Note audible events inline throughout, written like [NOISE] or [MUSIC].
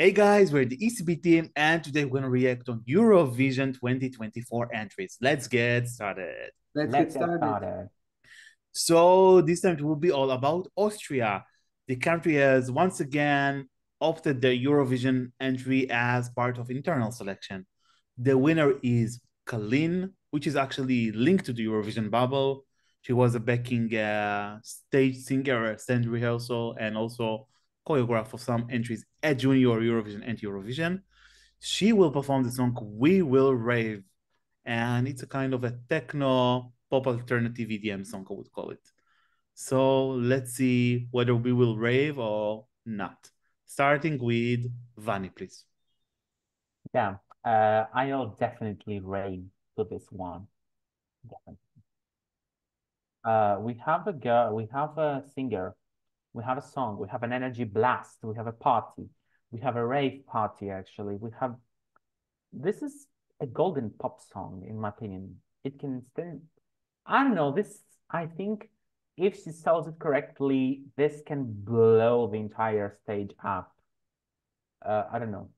Hey guys, we're the Escbeat team, and today we're gonna react on Eurovision 2024 entries. Let's get started. Let's, Let's get get started. started. So this time it will be all about Austria. The country has once again opted the Eurovision entry as part of internal selection. The winner is Kaleen, which is actually linked to the Eurovision bubble. She was a backing uh, stage singer, at stand rehearsal, and also choreograph for some entries at Junior Eurovision and Eurovision. She will perform the song We Will Rave. And it's a kind of a techno pop alternative EDM song, I would call it. So let's see whether we will rave or not. Starting with Vani, please. Yeah, uh, I'll definitely rave to this one. Definitely. Uh, we have a girl, we have a singer we have a song, we have an energy blast, we have a party, we have a rave party actually. We have this is a golden pop song in my opinion. It can stand I don't know, this I think if she sells it correctly, this can blow the entire stage up. Uh, I don't know.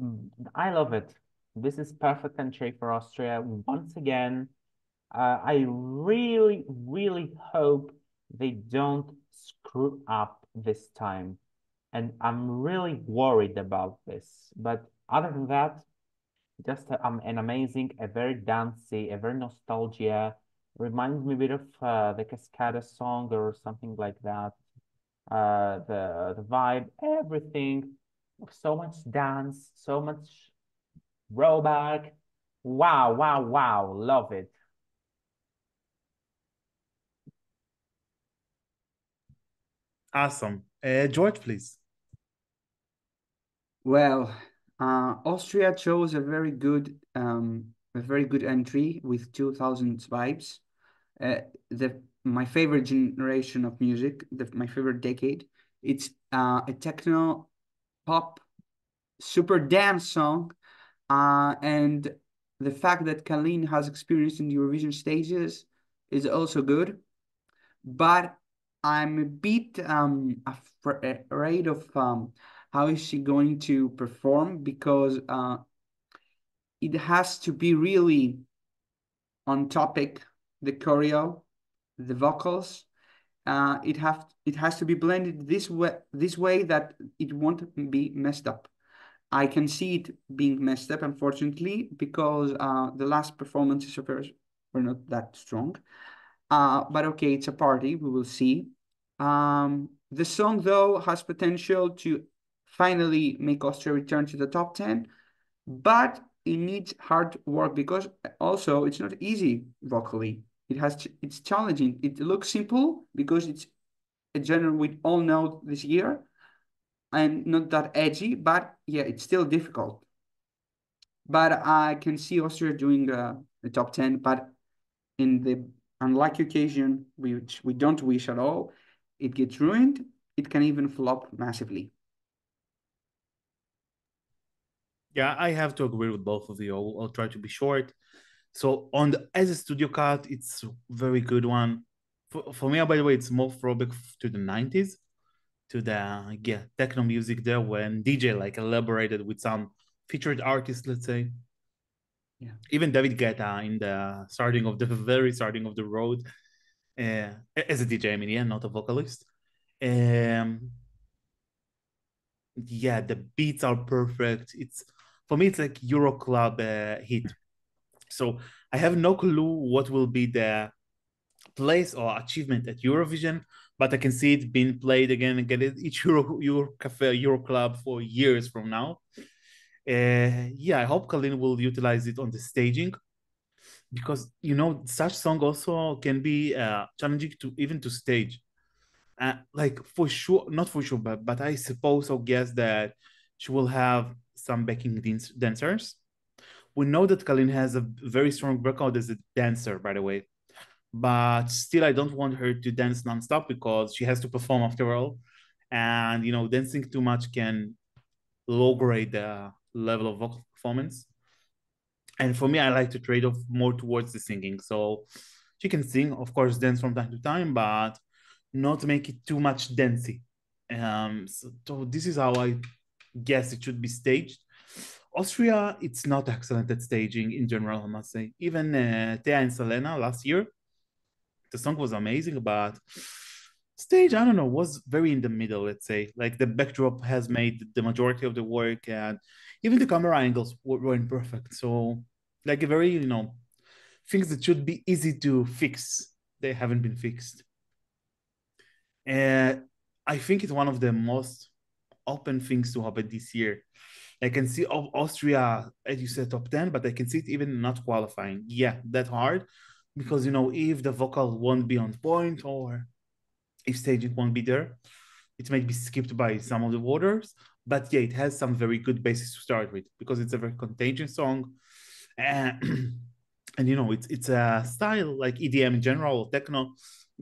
Mm, I love it. This is perfect entry for Austria. Once again, uh, I really, really hope they don't screw up this time. And I'm really worried about this. But other than that, just um, an amazing, a very dancey, a very nostalgia. Reminds me a bit of uh, the Cascada song or something like that. Uh, the the vibe, everything, so much dance, so much throwback. Wow, wow, wow, love it. Awesome. Uh, George, please. Well, uh, Austria chose a very good, um, a very good entry with two thousand vibes. Uh, the my favorite generation of music, the, my favorite decade. It's uh, a techno pop super dance song, uh, and the fact that Kaleen has experience in Eurovision stages is also good. But I'm a bit um afraid of um how is she going to perform because uh it has to be really on topic the choreo the vocals. Uh it have it has to be blended this way this way that it won't be messed up. I can see it being messed up unfortunately because uh the last performances of hers were not that strong uh, but okay, it's a party. We will see. Um, the song, though, has potential to finally make Austria return to the top 10, but it needs hard work because also it's not easy vocally. It has it's challenging. It looks simple because it's a genre we all know this year and not that edgy, but yeah, it's still difficult. But I can see Austria doing uh, the top 10, but in the unlucky occasion, which we don't wish at all, it gets ruined. It can even flop massively. Yeah, I have to agree with both of you. I'll, I'll try to be short. So on the as a studio cut, it's a very good one. For, for me, by the way, it's more throwback to the 90s, to the yeah, techno music there when DJ like elaborated with some featured artists, let's say. Yeah. Even David Guetta in the starting of the [LAUGHS] very starting of the road, uh, as a DJ, I mean, yeah, not a vocalist. Um, yeah, the beats are perfect. It's for me, it's like Euro Club uh, hit. So I have no clue what will be the place or achievement at Eurovision, but I can see it being played again and get it each Euro Euro Cafe Euro Club for years from now. Uh, yeah, I hope Kaleen will utilize it on the staging because you know such song also can be uh, challenging to even to stage. Uh, like for sure, not for sure, but but I suppose or guess that she will have some backing dancers. We know that Kaleen has a very strong record as a dancer, by the way, but still, I don't want her to dance nonstop because she has to perform after all, and you know, dancing too much can low grade the level of vocal performance. And for me, I like to trade off more towards the singing. So she can sing, of course, dance from time to time, but not make it too much dancey. Um, so, so this is how I guess it should be staged. Austria, it's not excellent at staging in general, I must say. Even uh, Teya and Salena last year, the song was amazing, but stage, I don't know, was very in the middle, let's say. Like the backdrop has made the majority of the work, and even the camera angles weren't perfect. So, like a very, you know, things that should be easy to fix, they haven't been fixed. And I think it's one of the most open things to happen this year. I can see Austria, as you said, top 10, but I can see it even not qualifying. Yeah, that hard because, you know, if the vocal won't be on point or if staging won't be there, it might be skipped by some of the voters. But yeah, it has some very good basis to start with because it's a very contagious song. And, [CLEARS THROAT] and you know, it's, it's a style like EDM in general, or techno.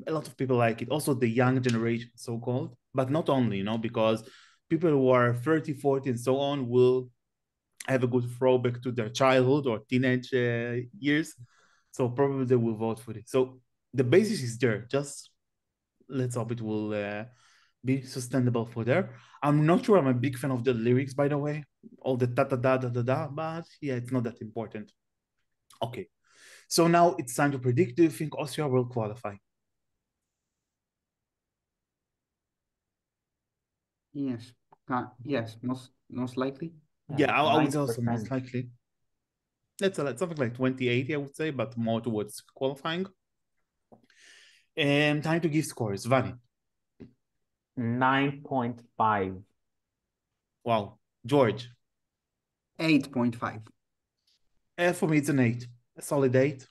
A lot of people like it. Also, the young generation, so called, but not only, you know, because people who are 30, 40, and so on will have a good throwback to their childhood or teenage uh, years. So probably they will vote for it. So the basis is there. Just let's hope it will uh, be sustainable for there. I'm not sure I'm a big fan of the lyrics, by the way. All the da da da da da da, but yeah, it's not that important. Okay. So now it's time to predict. Do you think Austria will qualify? Yes. Uh, yes, most most likely. Yeah, I, I would also most likely. Let's uh, something like 2080, I would say, but more towards qualifying. And time to give scores. Vani. 9.5. Wow. George. 8.5. Uh, for me, it's an 8. A solid 8.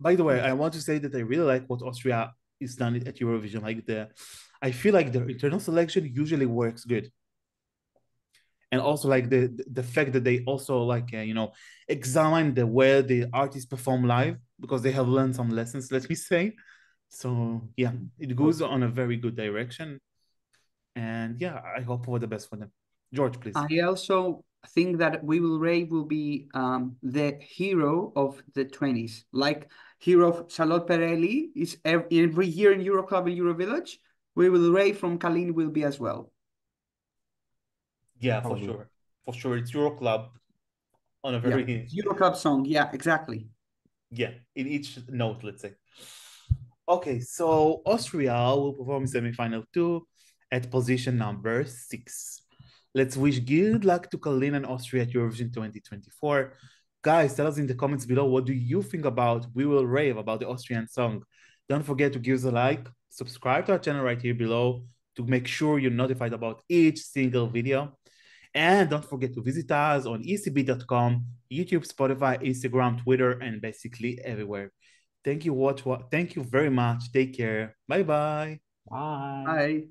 By the way, I want to say that I really like what Austria is done at Eurovision. Like the I feel like the internal selection usually works good. And also like the the fact that they also like uh, you know examine the way the artists perform live because they have learned some lessons, let me say. So yeah, it goes on a very good direction. And yeah, I hope for the best for them. George, please. I also think that We Will Rave will be um, the hero of the 20s. Like hero of Charlotte Perrelli is every, every year in Euroclub and Eurovillage we will Ray from Kaleen will be as well. Yeah, for sure. For sure. It's Euro Club on a very yeah. Euro Club song. Yeah, exactly. Yeah, in each note, let's say. Okay, so Austria will perform semi-final two at position number six. Let's wish good luck to Kaleen and Austria at Eurovision 2024. Guys, tell us in the comments below what do you think about We Will Rave about the Austrian song. Don't forget to give us a like, subscribe to our channel right here below to make sure you're notified about each single video. And don't forget to visit us on escbeat.com, YouTube, Spotify, Instagram, Twitter, and basically everywhere. Thank you, watch. Thank you very much. Take care. Bye-bye. Bye. Bye.